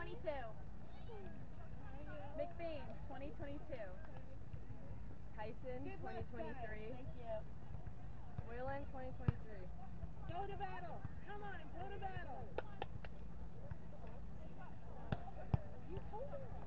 2022. McBain, 2022. Tyson, 2023. Thank you. Whalen, 2023. Go to battle. Come on, go to battle. You told her.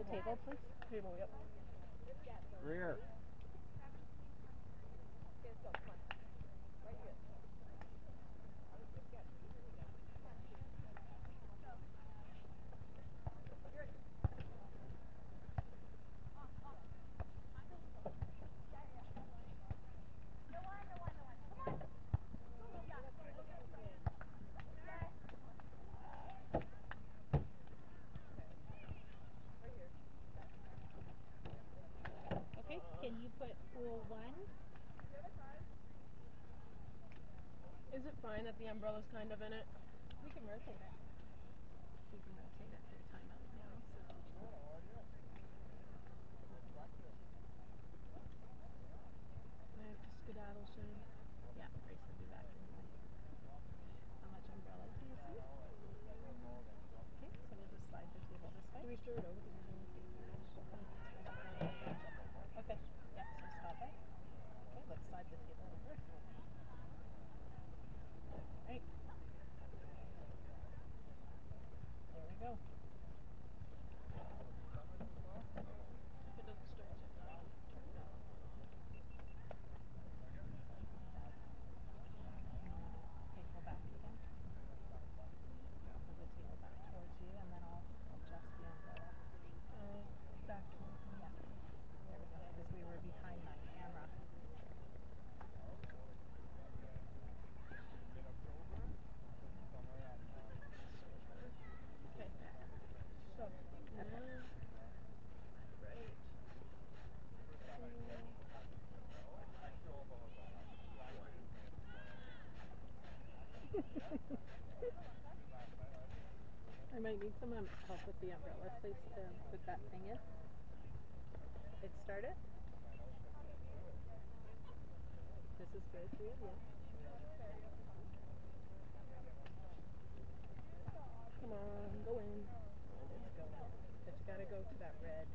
Table, please. Table, yep. Rear. Okay, can you put pool one? Is it fine that the umbrella's kind of in it? We can rotate it. We can rotate it through timeout now, so. I have to skedaddle soon. Yeah, Grace will be back anyway. How much umbrella do you see? Okay, so we'll just slide the table this way. Can we stir it over? Okay, yeah, so stop it. Okay, let's slide the table over. Someone help with the umbrella, please, to put that thing in. It started. This is good for you, yeah. Come on, go in. It's going. But you gotta go to that red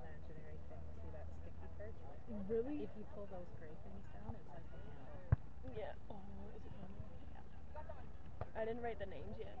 imaginary thing. See that sticky part? Really? If you pull those gray things down, it's like, yeah. Yeah. Oh, is it coming? Yeah. I didn't write the names yet.